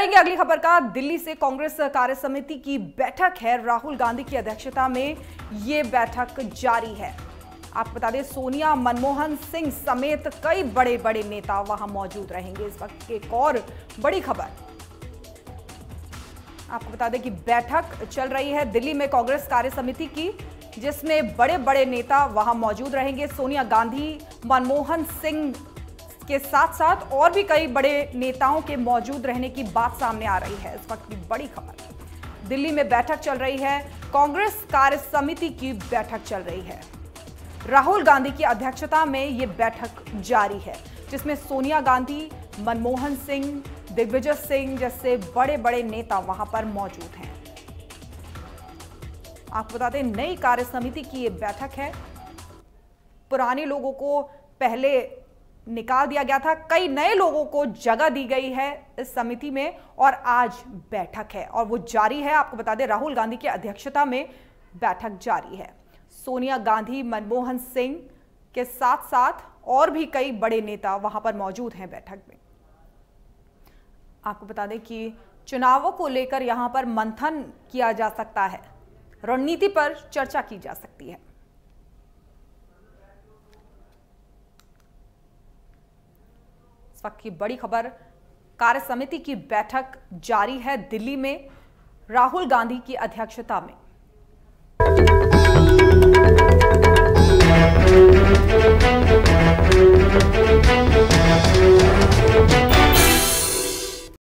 करेंगे अगली खबर का। दिल्ली से कांग्रेस कार्य समिति की बैठक है। राहुल गांधी की अध्यक्षता में ये बैठक जारी है। आपको बता दें, सोनिया, मनमोहन सिंह समेत कई बड़े बड़े नेता वहाँ मौजूद रहेंगे। इस वक्त एक और बड़ी खबर। आपको बता दें कि बैठक चल रही है दिल्ली में कांग्रेस कार्य समिति की, जिसमें बड़े बड़े नेता वहाँ मौजूद रहेंगे। सोनिया गांधी, मनमोहन सिंह के साथ साथ और भी कई बड़े नेताओं के मौजूद रहने की बात सामने आ रही है। इस वक्त की बड़ी खबर। दिल्ली में बैठक चल रही है। कांग्रेस कार्य समिति की बैठक चल रही है। राहुल गांधी की अध्यक्षता में ये बैठक जारी है, जिसमें सोनिया गांधी, मनमोहन सिंह, दिग्विजय सिंह जैसे बड़े बड़े नेता वहाँ पर मौजूद हैं। आपको बता दें नई कार्य समिति की ये बैठक है। पुराने लोगों को पहले निकाल दिया गया था। कई नए लोगों को जगह दी गई है इस समिति में और आज बैठक है और वो जारी है। आपको बता दें, राहुल गांधी की अध्यक्षता में बैठक जारी है। सोनिया गांधी, मनमोहन सिंह के साथ साथ और भी कई बड़े नेता वहाँ पर मौजूद हैं बैठक में। आपको बता दें कि चुनावों को लेकर यहाँ पर मंथन किया जा सकता है। रणनीति पर चर्चा की जा सकती है। इस वक्त की बड़ी खबर कार्य समिति की बैठक जारी है दिल्ली में, राहुल गांधी की अध्यक्षता में.